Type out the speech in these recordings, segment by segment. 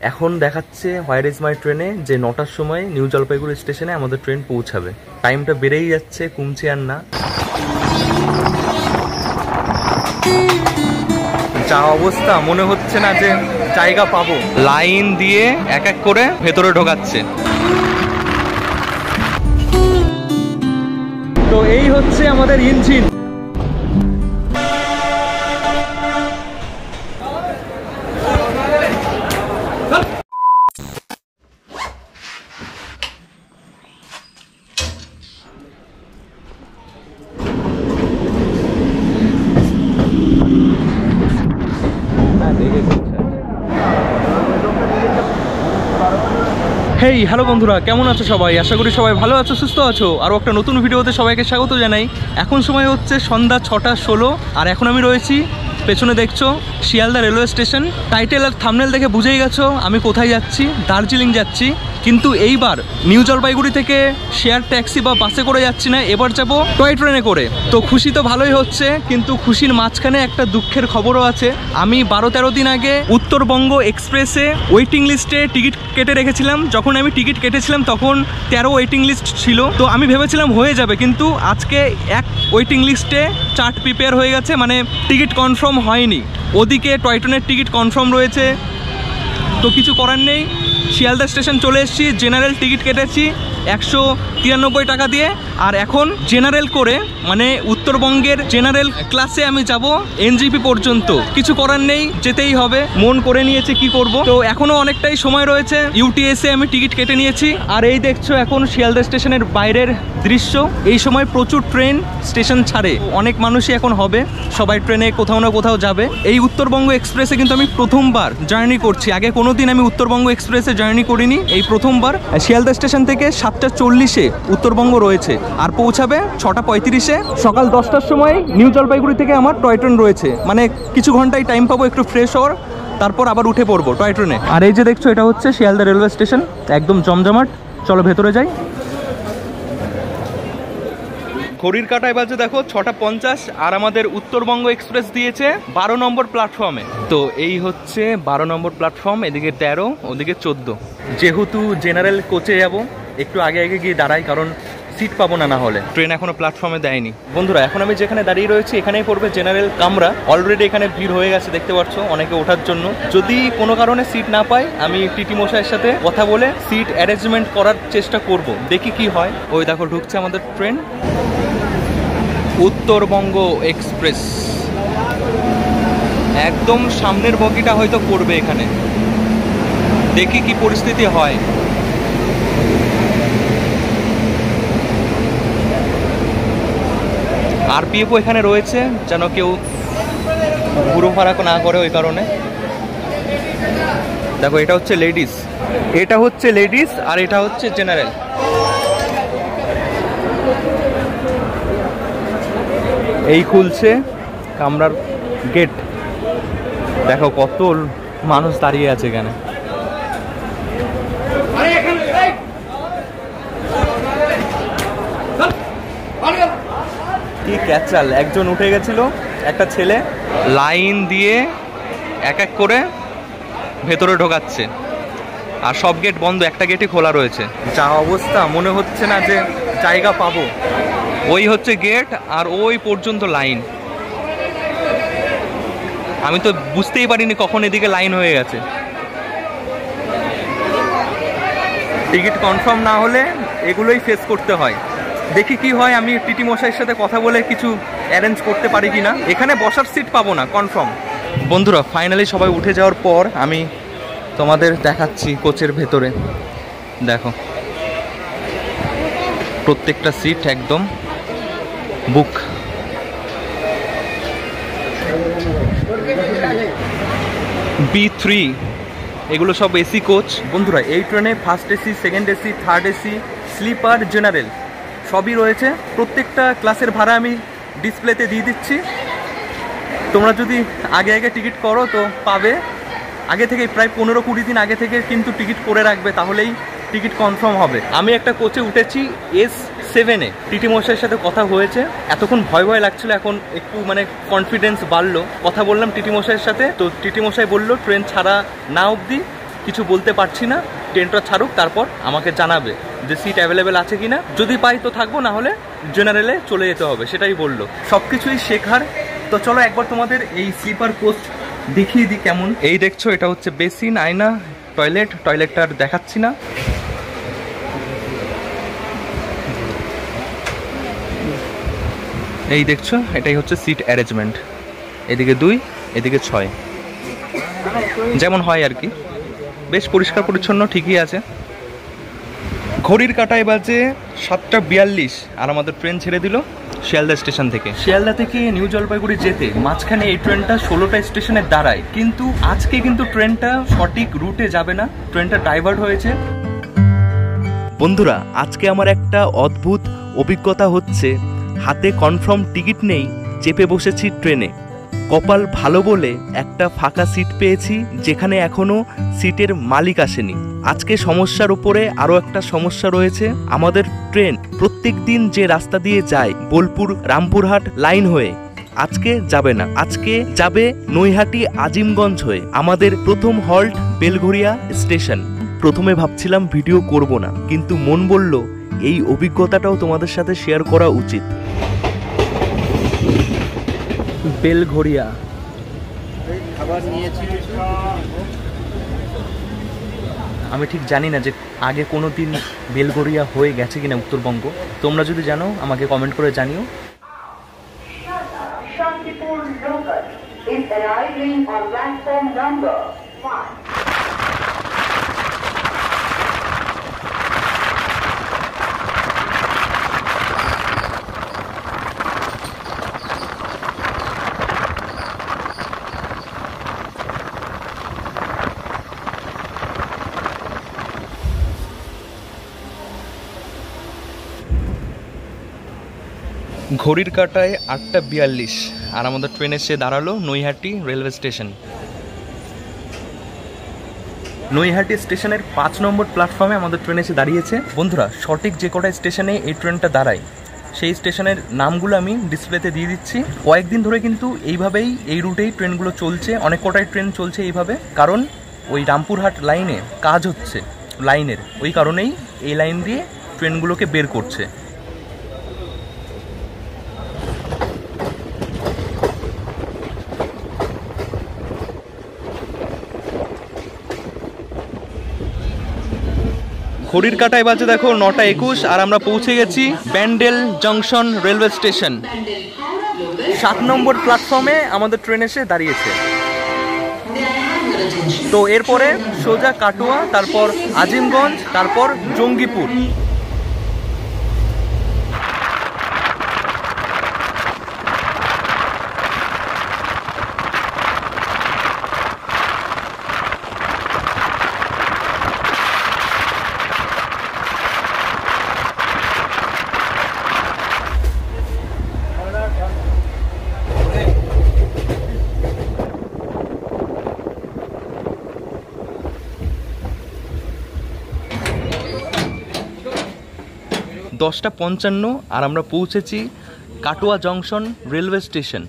এখন দেখাচ্ছে where is my ট্রেনে যে নটার সময় নিউ জলপাইগুড়ি স্টেশনে আমাদের ট্রেন পৌঁছাবে। টাইমটা বেড়েই যাচ্ছে, কমছে আর না। যা অবস্থা, মনে হচ্ছে না যে জায়গা পাবো। লাইন দিয়ে এক এক করে ভেতরে ঢোকাচ্ছে। তো এই হচ্ছে আমাদের ইঞ্জিন। হেই হ্যালো বন্ধুরা, কেমন আছো সবাই? আশা করি সবাই ভালো আছো, সুস্থ আছো। আরও একটা নতুন ভিডিওতে সবাইকে স্বাগত জানাই। এখন সময় হচ্ছে সন্ধ্যা ছটা ষোলো, আর এখন আমি রয়েছি, পেছনে দেখছ, শিয়ালদা রেলওয়ে স্টেশন। টাইটেল আর থামনেল দেখে বুঝেই গেছো, আমি কোথায় যাচ্ছি, দার্জিলিং যাচ্ছি। কিন্তু এইবার নিউ জলপাইগুড়ি থেকে শেয়ার ট্যাক্সি বা বাসে করে যাচ্ছি না, এবার যাব টয় ট্রেনে করে। তো খুশি তো ভালোই হচ্ছে, কিন্তু খুশির মাঝখানে একটা দুঃখের খবরও আছে। আমি বারো তেরো দিন আগে উত্তরবঙ্গ এক্সপ্রেসে ওয়েটিং লিস্টে টিকিট কেটে রেখেছিলাম। যখন আমি টিকিট কেটেছিলাম, তখন তেরো ওয়েটিং লিস্ট ছিল। তো আমি ভেবেছিলাম হয়ে যাবে, কিন্তু আজকে এক ওয়েটিং লিস্টে চার্ট প্রিপেয়ার হয়ে গেছে মানে টিকিট কনফার্ম হয়নি। ওদিকে টয় ট্রেনের টিকিট কনফার্ম রয়েছে। তো কিছু করার নেই। শিয়ালদা স্টেশন চলে এসেছি জেনারেল টিকিট কেটেছি, একশো তিরানব্বই টাকা দিয়ে। আর এখন জেনারেল করে মানে উত্তরবঙ্গের জেনারেল ক্লাসে আমি যাব এনজিপি পর্যন্ত। কিছু করার নেই, যেতেই হবে। মন করে নিয়েছে কি করব। তো এখনও অনেকটাই সময় রয়েছে। ইউটিএসে আমি টিকিট কেটে নিয়েছি। আর এই দেখছ এখন শিয়ালদা স্টেশনের বাইরের দৃশ্য। এই সময় প্রচুর ট্রেন স্টেশন ছাড়ে। অনেক মানুষই এখন হবে। সবাই ট্রেনে কোথাও না কোথাও যাবে। এই উত্তরবঙ্গ এক্সপ্রেসে কিন্তু আমি প্রথমবার জার্নি করছি। আগে কোনোদিন আমি উত্তরবঙ্গ এক্সপ্রেসে জার্নি করিনি। এই প্রথমবার শিয়ালদা স্টেশন থেকে সাতটা চল্লিশে উত্তরবঙ্গ রয়েছে। আর পৌঁছাবে ছটা পঁয়ত্রিশে। সকাল দশটার সময় নিউ জলপাইগুড়ি থেকে আমার টয় ট্রেন রয়েছে। মানে কিছু ঘন্টায় টাইম পাবো একটু ফ্রেশ হওয়ার, তারপর আবার উঠে পড়ব টয় ট্রেনে। আর এই যে দেখছ, এটা হচ্ছে শিয়ালদা রেলওয়ে স্টেশন, একদম জমজমাট। চলো ভেতরে যাই। ঘড়ির কাটায় বাজে দেখো, ছটা পঞ্চাশ, আর আমাদের উত্তরবঙ্গ এক্সপ্রেস দিয়েছে বারো নম্বর প্ল্যাটফর্মে তো এই হচ্ছে বারো নম্বর প্ল্যাটফর্ম এদিকে তেরো, ওদিকে চোদ্দ। যেহেতু জেনারেল কোচে যাব, একটু আগে আগে গিয়ে দাঁড়াই, কারণ সিট পাবো না না হলে। ট্রেন এখনও প্ল্যাটফর্মে দেয়নি। বন্ধুরা এখন আমি যেখানে দাঁড়িয়ে রয়েছি এখানেই পড়বে জেনারেল কামরা। অলরেডি এখানে ভিড় হয়ে গেছে দেখতে পাচ্ছ অনেকে ওঠার জন্য। যদি কোনো কারণে সিট না পাই আমি টিটি মশাইয়ের সাথে কথা বলে সিট অ্যারেঞ্জমেন্ট করার চেষ্টা করব। দেখি কি হয়। ওই দেখো ঢুকছে আমাদের ট্রেন উত্তরবঙ্গ এক্সপ্রেস একদম সামনের বগিটা হয়তো পড়বে এখানে। দেখি কি পরিস্থিতি হয়। আরপিএফও এখানে রয়েছে, যেন কেউ ঘুরো ফারাক না করে ওই কারণে। দেখো, এটা হচ্ছে লেডিস এটা হচ্ছে লেডিস আর এটা হচ্ছে জেনারেল এই খুলছে কামরার গেট দেখো, কত মানুষ দাঁড়িয়ে আছে এখানে। ক্যাচাল একজন উঠে গেছিল, একটা ছেলে লাইন দিয়ে এক এক করে ভেতরে ঢোকাচ্ছে। আর সব গেট বন্ধ, একটা গেটই খোলা রয়েছে। যা অবস্থা, মনে হচ্ছে না যে জায়গা পাবো। ওই হচ্ছে গেট, আর ওই পর্যন্ত লাইন। আমি তো বুঝতেই পারিনি কখন এদিকে লাইন হয়ে গেছে। টিকিট কনফার্ম না হলে এগুলোই ফেস করতে হয়। দেখি কি হয়, আমি টিটি মশাইয়ের সাথে কথা বলে কিছু অ্যারেঞ্জ করতে পারি কি না এখানে বসার সিট পাবো না কনফার্ম বন্ধুরা ফাইনালি সবাই উঠে যাওয়ার পর আমি তোমাদের দেখাচ্ছি কোচের ভেতরে। দেখো। প্রত্যেকটা সিট একদম বুক বি থ্রি এগুলো সব এসি কোচ বন্ধুরা, এই ট্রেনে first AC second AC third AC sleeper general সবই রয়েছে। প্রত্যেকটা ক্লাসের ভাড়া আমি ডিসপ্লেতে দিয়ে দিচ্ছি। তোমরা যদি আগে আগে টিকিট করো তো পাবে। আগে থেকে প্রায় পনেরো কুড়ি দিন আগে থেকে কিন্তু টিকিট করে রাখবে, তাহলেই টিকিট কনফার্ম হবে। আমি একটা কোচে উঠেছি এস সেভেনে। টিটি মশাইয়ের সাথে কথা হয়েছে। এতক্ষণ ভয় ভয় লাগছিল, এখন একটু মানে কনফিডেন্স বাড়লো। কথা বললাম টিটি মশাইয়ের সাথে, তো টিটি মশাই বলল ট্রেন ছাড়া না অবধি কিছু বলতে পারছি না। ট্রেনটা ছাড়ুক, তারপর আমাকে জানাবে যে সিট অ্যাভেলেবেল আছে কি না যদি পাই তো থাকব, না হলে জেনারেলে চলে যেতে হবে, সেটাই বলল। সব কিছুই শেখার। তো চলো একবার তোমাদের এই স্লিপার পোস্ট দেখিয়ে দিই কেমন। এই দেখছ, এটা হচ্ছে বেসিন, আয়না টয়লেট টয়লেটটা আর দেখাচ্ছি না। এই দেখছ, এটাই হচ্ছে সিট অ্যারেঞ্জমেন্ট এদিকে দুই, এদিকে ছয়। যেমন হয় আর কি। বেশ পরিষ্কার পরিচ্ছন্ন ঠিকই আছে। ঘড়ির কাটায় বাজে সাতটা বিয়াল্লিশ আর আমাদের ট্রেন ছেড়ে দিল শিয়ালদা স্টেশন থেকে। শিয়ালদা থেকে নিউ জলপাইগুড়ি যেতে মাঝখানে এই ট্রেনটা ষোলোটা স্টেশনে দাঁড়ায়। কিন্তু আজকে কিন্তু ট্রেনটা সঠিক রুটে যাবে না ট্রেনটা ডাইভার্ট হয়েছে। বন্ধুরা আজকে আমার একটা অদ্ভুত অভিজ্ঞতা হচ্ছে। হাতে কনফার্ম টিকিট নেই চেপে বসেছি ট্রেনে। কপাল ভালো বলে একটা ফাঁকা সিট পেয়েছি যেখানে এখনও সিটের মালিক আসেনি। আজকে সমস্যার উপরে আরও একটা সমস্যা রয়েছে। আমাদের ট্রেন প্রত্যেক দিন যে রাস্তা দিয়ে যায় বোলপুর রামপুরহাট লাইন হয়ে, আজকে যাবে না। আজকে যাবে নৈহাটি আজিমগঞ্জ হয়ে, আমাদের প্রথম হল্ট বেলঘরিয়া স্টেশন। প্রথমে ভাবছিলাম ভিডিও করব না, কিন্তু মন বলল এই অভিজ্ঞতাটাও তোমাদের সাথে শেয়ার করা উচিত। বেলঘড়িয়া। আমি ঠিক জানি না যে আগে কোনো দিন বেলগড়িয়া হয়ে গেছে কিনা উত্তরবঙ্গ। তোমরা যদি জানো, আমাকে কমেন্ট করে জানিও। Shantipur local is arriving on platform number 5. ঘড়ির কাটায় আটটা বিয়াল্লিশ আর আমাদের ট্রেন এসে দাঁড়াল নৈহাটি রেলওয়ে স্টেশন। নৈহাটি স্টেশনের পাঁচ নম্বর প্ল্যাটফর্মে আমাদের ট্রেন এসে দাঁড়িয়েছে। বন্ধুরা, সঠিক যে কটা স্টেশনে এই ট্রেনটা দাঁড়ায়, সেই স্টেশনের নামগুলো আমি ডিসপ্লেতে দিয়ে দিচ্ছি। কয়েকদিন ধরে কিন্তু এইভাবেই এই রুটেই ট্রেনগুলো চলছে, অনেক কটাই ট্রেন চলছে এইভাবে, কারণ ওই রামপুরহাট লাইনে কাজ হচ্ছে, লাইনের। ওই কারণেই এই লাইন দিয়ে ট্রেনগুলোকে বের করছে। ঘড়ির কাটায় বাজে দেখো নটা একুশ, আর আমরা পৌঁছে গেছি ব্যান্ডেল জংশন রেলওয়ে স্টেশন। সাত নম্বর প্ল্যাটফর্মে আমাদের ট্রেন এসে দাঁড়িয়েছে। তো এরপরে সোজা কাটুয়া, তারপর আজিমগঞ্জ, তারপর জঙ্গিপুর। দশটা পঞ্চান্ন আর আমরা পৌঁছেছি কাটোয়া জংশন রেলওয়ে স্টেশন।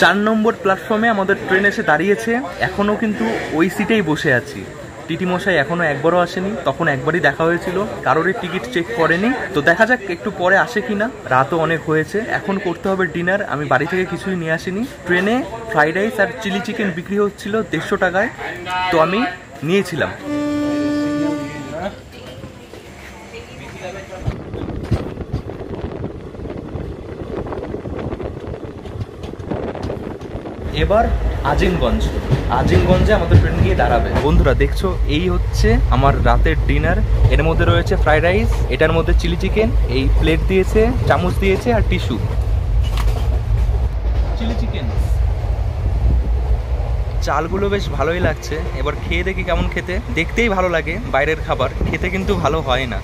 চার নম্বর প্ল্যাটফর্মে আমাদের ট্রেন এসে দাঁড়িয়েছে। এখনও কিন্তু ওই সিটেই বসে আছি। টিটি মশাই এখনও একবারও আসেনি। তখন একবারই দেখা হয়েছিল। কারোরই টিকিট চেক করেনি। তো দেখা যাক একটু পরে আসে কি না রাতও অনেক হয়েছে। এখন করতে হবে ডিনার। আমি বাড়ি থেকে কিছুই নিয়ে আসিনি। ট্রেনে ফ্রাইড রাইস আর চিলি চিকেন বিক্রি হচ্ছিল দেড়শো টাকায়। তো আমি নিয়েছিলাম। এবার আজিমগঞ্জ। আজিমগঞ্জে আমাদের ট্রেন গিয়ে দাঁড়াবে। বন্ধুরা, দেখছ, এই হচ্ছে আমার রাতের ডিনার এর মধ্যে রয়েছে ফ্রাইড রাইস এটার মধ্যে চিলি চিকেন এই প্লেট দিয়েছে, চামচ দিয়েছে আর টিস্যু চিলি চিকেন চালগুলো বেশ ভালোই লাগছে। এবার খেয়ে দেখি কেমন খেতে। দেখতেই ভালো লাগে বাইরের খাবার। খেতে কিন্তু ভালো হয় না।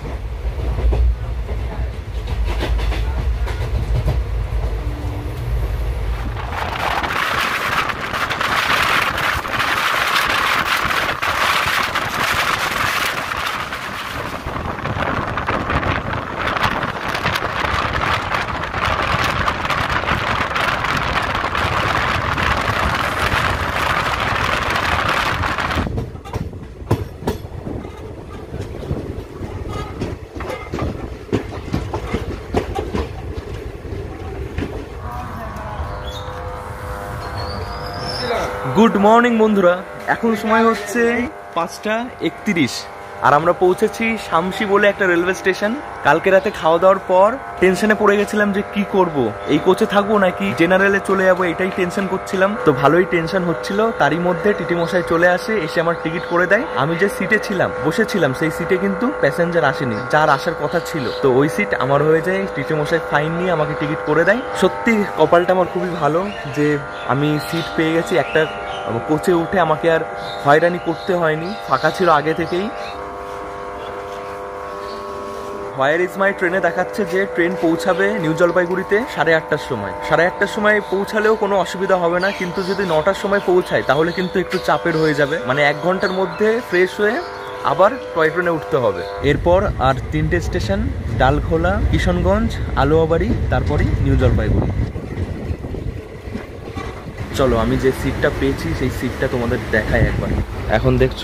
গুড মর্নিং বন্ধুরা। এখন সময় হচ্ছে পাঁচটা একত্রিশ। আর আমরা পৌঁছেছি শামসি বলে একটা রেলওয়ে স্টেশন। কালকে রাতে খাওয়া দাওয়ার পর টেনশনে পড়ে গেছিলাম যে কি করব। এই কোচে থাকব নাকি? জেনারেলে চলে যাব, এটাই টেনশন করছিলাম। তো ভালোই টেনশন হচ্ছিল। তারই মধ্যে টিটি মশাই চলে আসে, এসে আমার টিকিট করে দেয়। আমি যে সিটে ছিলাম, বসেছিলাম, সেই সিটে কিন্তু প্যাসেঞ্জার আসেনি। যার আসার কথা ছিল। তো ওই সিট আমার হয়ে যায় টিটি মশাই ফাইন নিয়ে আমাকে টিকিট করে দেয়। সত্যি কপালটা আমার খুবই ভালো যে আমি সিট পেয়ে গেছি। একটা কোচে উঠে আমাকে আর হয়রানি করতে হয়নি। ফাঁকা ছিল আগে থেকেই। হোয়ার ইজ মাই ট্রেনে দেখাচ্ছে যে ট্রেন পৌঁছাবে নিউ জলপাইগুড়িতে সাড়ে আটটার সময়। সাড়ে আটটার সময় পৌঁছালেও কোনো অসুবিধা হবে না, কিন্তু যদি নটার সময় পৌঁছায়, তাহলে কিন্তু একটু চাপের হয়ে যাবে। মানে এক ঘণ্টার মধ্যে ফ্রেশ হয়ে আবার টয় ট্রেনে উঠতে হবে। এরপর আর তিনটে স্টেশন ডালখোলা, কিশনগঞ্জ, আলোয়াবাড়ি, তারপরেই নিউ জলপাইগুড়ি। চলো, আমি যে সিটটা পেয়েছি, সেই সিটটা তোমাদের দেখাই একবার। এখন দেখছ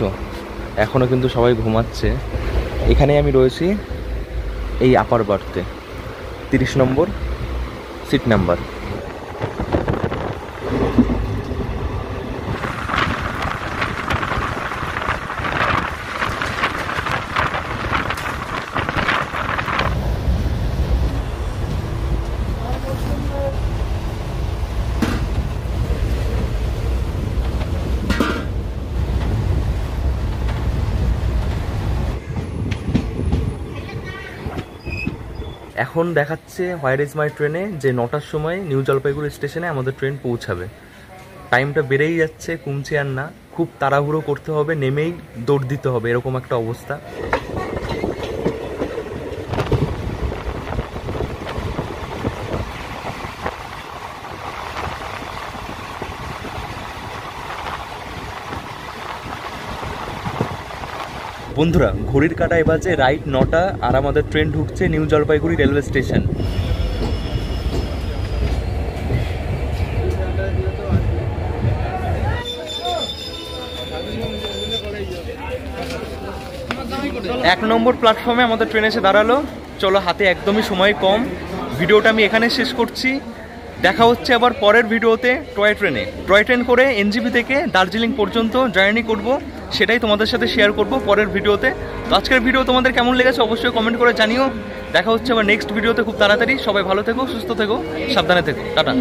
এখনও কিন্তু সবাই ঘুমাচ্ছে। এখানে আমি রয়েছি, এই আপার বার্থে তিরিশ নম্বর সিট নাম্বার এখন দেখাচ্ছে হোয়ার ইজ মাই ট্রেনে যে নটার সময় নিউ জলপাইগুড়ি স্টেশনে আমাদের ট্রেন পৌঁছাবে। টাইমটা বেড়েই যাচ্ছে, কমছে আর না। খুব তাড়াহুড়ো করতে হবে, নেমেই দৌড় দিতে হবে, এরকম একটা অবস্থা। বন্ধুরা, ঘড়ির কাটায় বাজে রাইট নটা আর আমাদের ট্রেন ঢুকছে নিউ জলপাইগুড়ি রেলওয়ে স্টেশন। এক নম্বর প্ল্যাটফর্মে আমাদের ট্রেন এসে দাঁড়াল। চলো, হাতে একদমই সময় কম। ভিডিওটা আমি এখানে শেষ করছি। দেখা হচ্ছে আবার পরের ভিডিওতে টয় ট্রেনে। টয় ট্রেন করে এনজিপি থেকে দার্জিলিং পর্যন্ত জার্নি করব। সেটাই তোমাদের সাথে শেয়ার করব পরের ভিডিওতে। তো আজকের ভিডিও তোমাদের কেমন লেগেছে অবশ্যই কমেন্ট করে জানিও। দেখা হচ্ছে আবার নেক্সট ভিডিওতে খুব তাড়াতাড়ি। সবাই ভালো থেকো, সুস্থ থেকো, সাবধানে থেকো। টাটা।